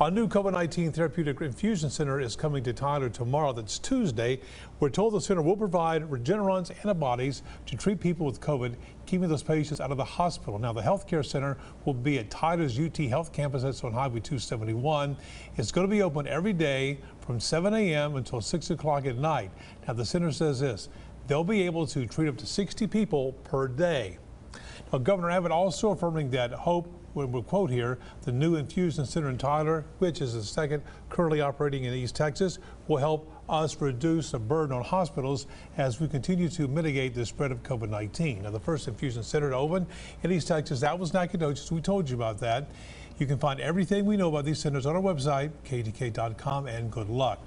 A new COVID-19 therapeutic infusion center is coming to Tyler tomorrow. That's Tuesday. We're told the center will provide Regeneron's antibodies to treat people with COVID, keeping those patients out of the hospital. Now, the healthcare center will be at Tyler's UT Health campus. That's on Highway 271. It's going to be open every day from 7 a.m. until 6 o'clock at night. Now, the center says this. They'll be able to treat up to 60 people per day. Governor Abbott also affirming that Hope, we'll quote here, the new infusion center in Tyler, which is the second currently operating in East Texas, will help us reduce the burden on hospitals as we continue to mitigate the spread of COVID-19. Now, the first infusion center to open in East Texas, that was Nacogdoches. We told you about that. You can find everything we know about these centers on our website, ketk.com, and good luck.